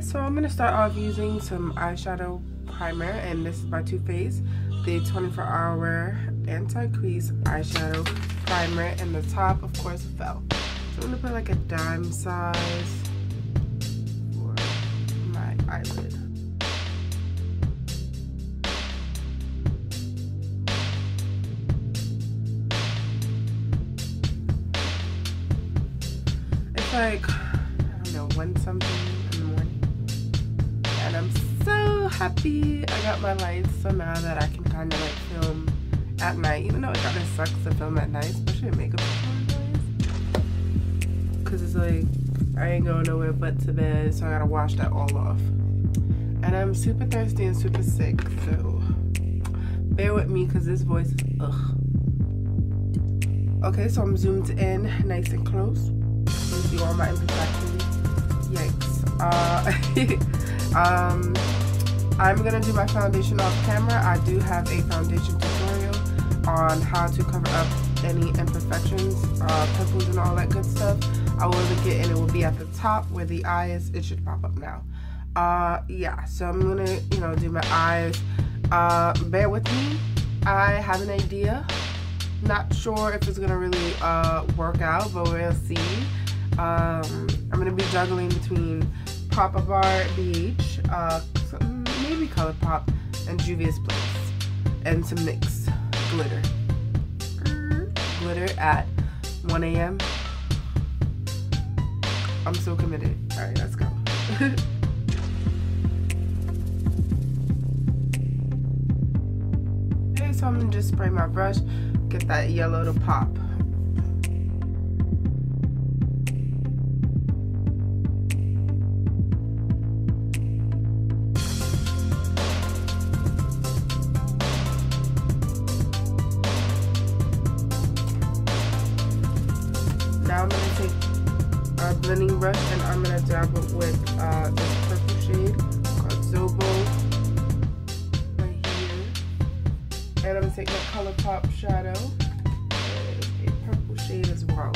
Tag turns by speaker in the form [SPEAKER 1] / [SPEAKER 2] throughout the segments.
[SPEAKER 1] So I'm gonna start off using some eyeshadow primer, and this is by Too Faced, the 24 Hour Anti-Crease Eyeshadow Primer, and the top, of course, fell. So I'm gonna put like a dime size for my eyelid. It's like, happy I got my lights so now that I can kind of like film at night, even though it kind of sucks to film at night, especially makeup Because it's like, I ain't going nowhere but to bed, so I gotta wash that all off. And I'm super thirsty and super sick, so bear with me because this voice is ugh. Okay, so I'm zoomed in nice and close. You see all my imperfections. Yikes. Uh, um, I'm gonna do my foundation off camera. I do have a foundation tutorial on how to cover up any imperfections, uh, pimples and all that good stuff. I will link it and it will be at the top where the eye is. It should pop up now. Uh, yeah, so I'm gonna, you know, do my eyes. Uh, bear with me. I have an idea not sure if it's gonna really uh, work out, but we'll see. Um, I'm gonna be juggling between Pop Art Beach, maybe ColourPop, and Juvia's Place, and some NYX glitter. Mm-hmm. Glitter at 1 a.m. I'm so committed. All right, let's go. okay, so I'm gonna just spray my brush get that yellow to pop. Blending brush and I'm going to dab it with uh, this purple shade called Zobo And I'm gonna take my ColourPop shadow, a purple shade as well.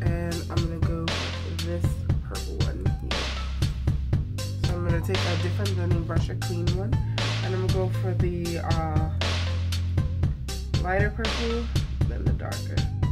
[SPEAKER 1] And I'm gonna go with this purple one here. So I'm gonna take a different blending brush, a clean one, and I'm gonna go for the uh, lighter purple, then the darker.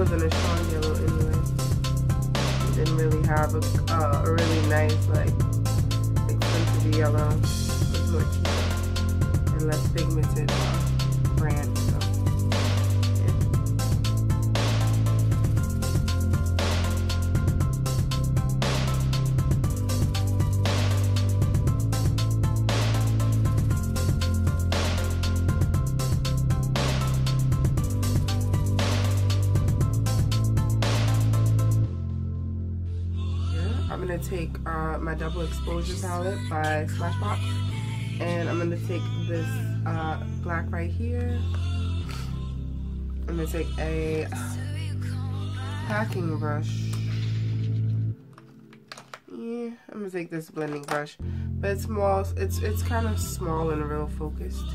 [SPEAKER 1] Wasn't a strong yellow anyway. It didn't really have a, uh, a really nice, like, expensive yellow. It was more cheap and less pigmented Take uh, my double exposure palette by Smashbox and I'm gonna take this uh, black right here. I'm gonna take a packing brush. Yeah, I'm gonna take this blending brush, but it's small. It's it's kind of small and real focused.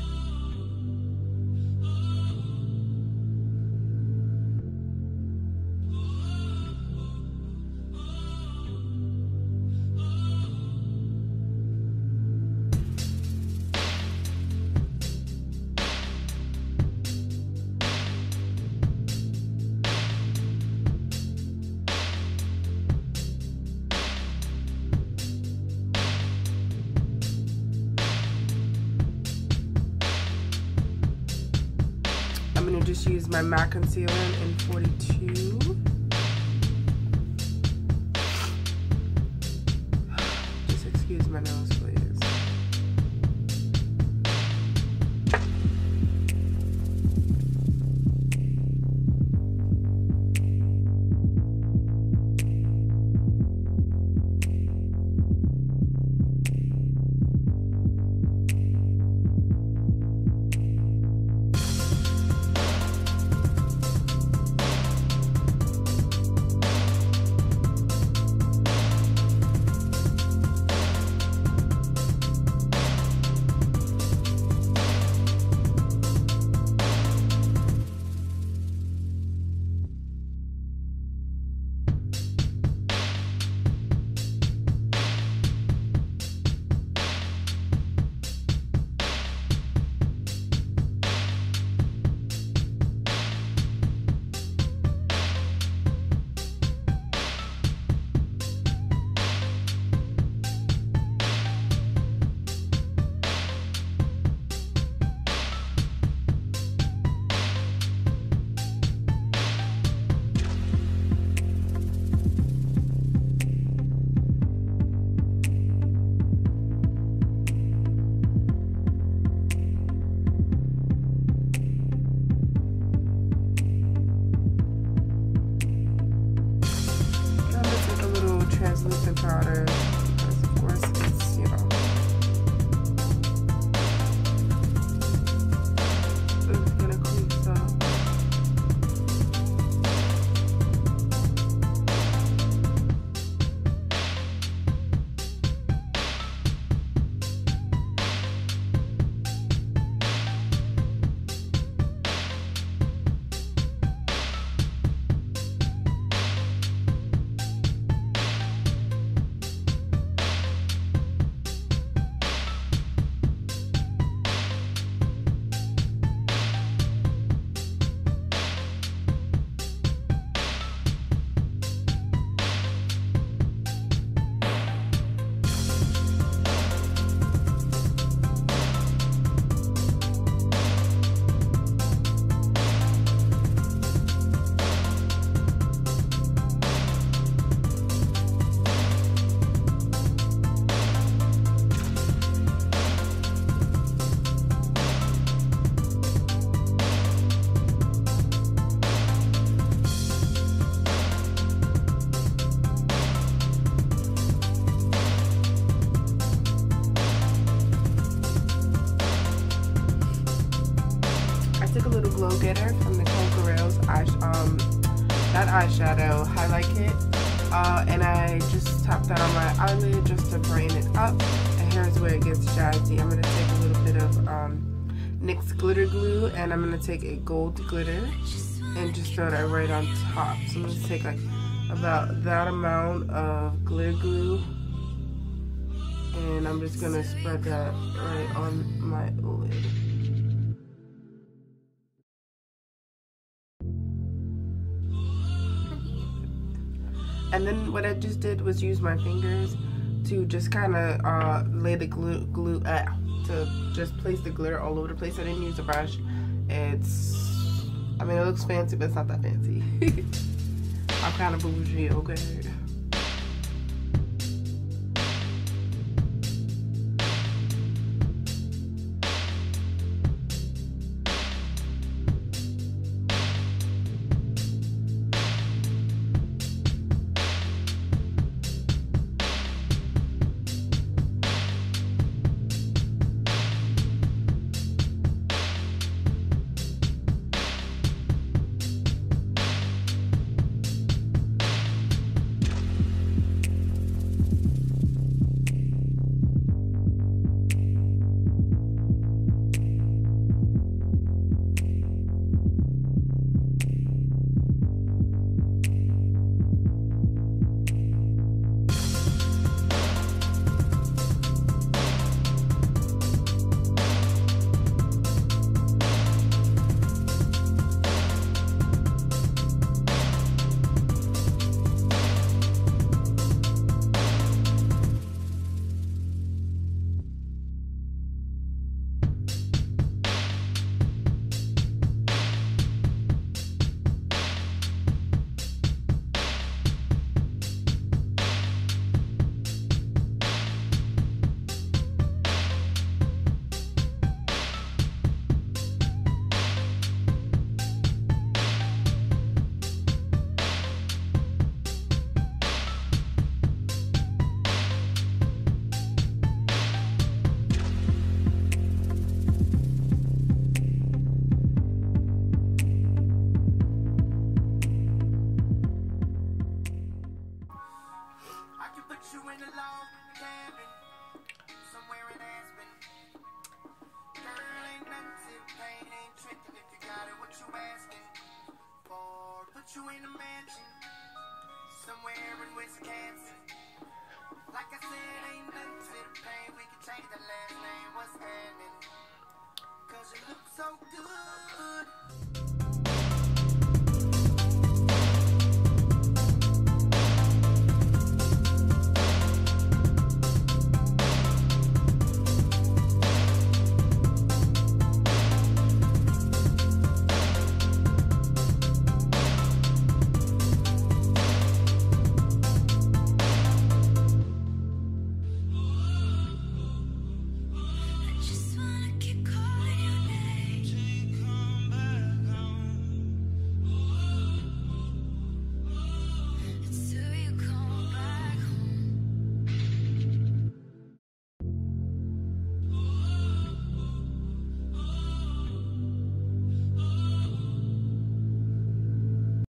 [SPEAKER 1] Just use my MAC concealer in 42. Smoothing getter from Nicole Correll's eye, um, that eyeshadow highlight kit, uh, and I just tapped that on my eyelid just to brighten it up. And here's where it gets jazzy. I'm gonna take a little bit of um, NYX glitter glue, and I'm gonna take a gold glitter and just throw that right on top. So I'm gonna take like about that amount of glitter glue, and I'm just gonna spread that right on my lid. And then what I just did was use my fingers to just kind of uh, lay the glue, glue uh, to just place the glitter all over the place. I didn't use a brush. It's, I mean, it looks fancy, but it's not that fancy. I'm kind of bougie, okay?
[SPEAKER 2] You in a mansion somewhere in Wisconsin. Like I said, ain't nothing to the pain. We can change the last name. What's happening? Cause you look so good.